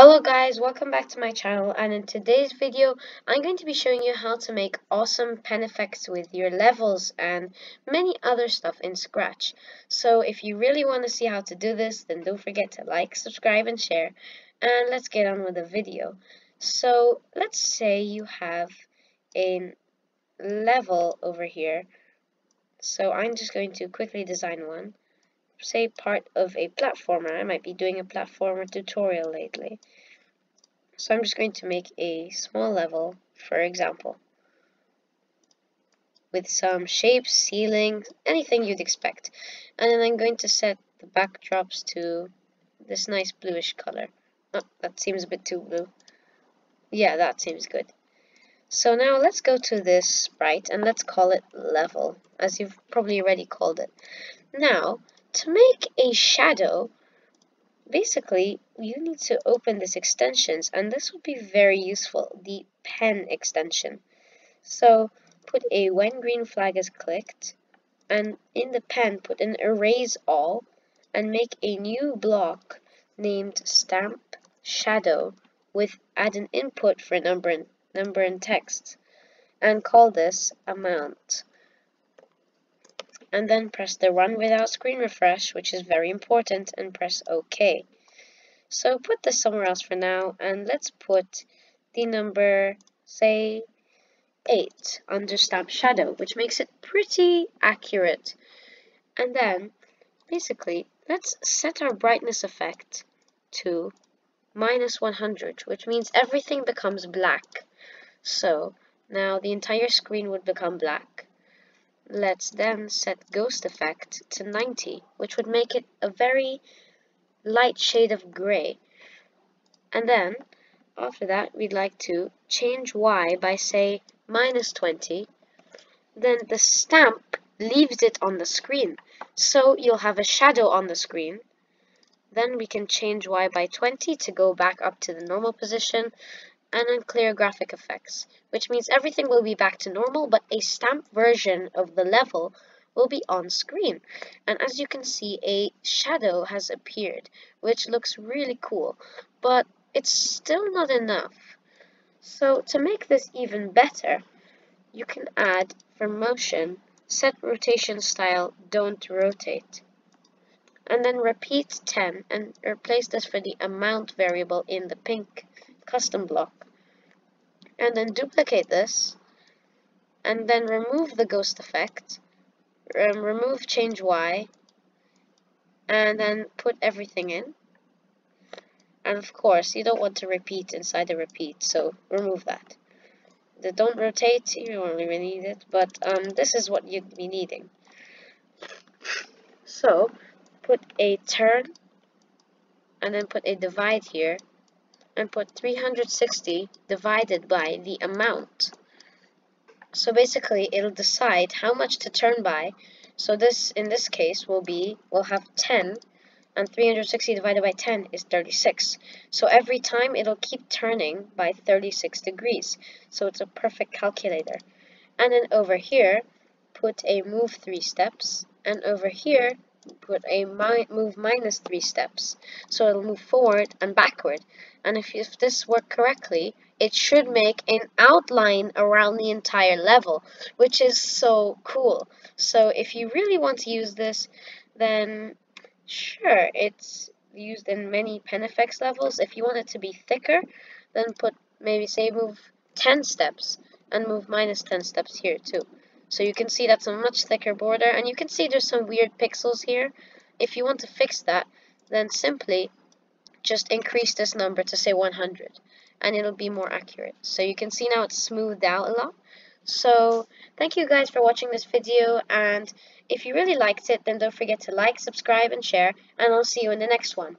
Hello guys, welcome back to my channel and in today's video I'm going to be showing you how to make awesome pen effects with your levels and many other stuff in Scratch. So if you really want to see how to do this then don't forget to like, subscribe and share and let's get on with the video. So let's say you have a level over here. So I'm just going to quickly design one say part of a platformer. I might be doing a platformer tutorial lately. So I'm just going to make a small level, for example, with some shapes, ceiling, anything you'd expect. And then I'm going to set the backdrops to this nice bluish color. Oh, that seems a bit too blue. Yeah, that seems good. So now let's go to this sprite and let's call it level, as you've probably already called it. Now, to make a shadow, basically, you need to open this extensions, and this would be very useful, the pen extension. So, put a when green flag is clicked, and in the pen, put an erase all, and make a new block named stamp shadow with add an input for number and, number and text, and call this amount and then press the run without screen refresh, which is very important, and press OK. So put this somewhere else for now, and let's put the number, say, 8 under stamp shadow, which makes it pretty accurate. And then, basically, let's set our brightness effect to minus 100, which means everything becomes black. So, now the entire screen would become black. Let's then set ghost effect to 90, which would make it a very light shade of gray. And then, after that, we'd like to change Y by, say, minus 20. Then the stamp leaves it on the screen. So you'll have a shadow on the screen. Then we can change Y by 20 to go back up to the normal position and then clear graphic effects, which means everything will be back to normal, but a stamped version of the level will be on screen. And as you can see, a shadow has appeared, which looks really cool, but it's still not enough. So to make this even better, you can add for motion, set rotation style, don't rotate. And then repeat 10 and replace this for the amount variable in the pink custom block and then duplicate this and then remove the ghost effect um, remove change Y and then put everything in. And of course you don't want to repeat inside the repeat so remove that. The don't rotate you don't really need it but um, this is what you'd be needing. So put a turn and then put a divide here and put 360 divided by the amount. So basically it'll decide how much to turn by. So this in this case will be we'll have 10 and 360 divided by 10 is 36. So every time it'll keep turning by 36 degrees. So it's a perfect calculator. And then over here put a move 3 steps and over here put a mi move minus 3 steps. So it'll move forward and backward and if, if this worked correctly, it should make an outline around the entire level, which is so cool. So if you really want to use this, then sure, it's used in many pen effects levels. If you want it to be thicker, then put maybe say move 10 steps and move minus 10 steps here too. So you can see that's a much thicker border and you can see there's some weird pixels here. If you want to fix that, then simply just increase this number to say 100 and it'll be more accurate. So you can see now it's smoothed out a lot. So thank you guys for watching this video and if you really liked it then don't forget to like, subscribe and share and I'll see you in the next one.